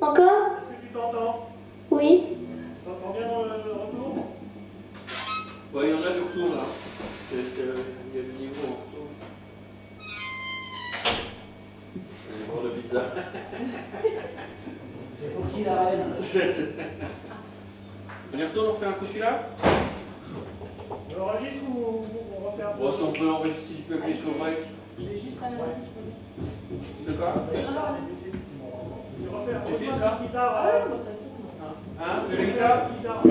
Encore Est-ce que tu t'entends? Oui. T'entends bien dans le retour? Ouais, il y en a de retour là. C'est- Il y a du niveau en retour. Allez voir la pizza. C'est pour qu'il arrête. On y retourne, on fait un coup celui-là? On enregistre ou on refait un Bon, si on peut enregistrer, si tu peux appuyer sur le break. J'ai juste un. De quoi Je vais refaire Tu filmes, là guitare. Ah, euh. Hein veux la guitare.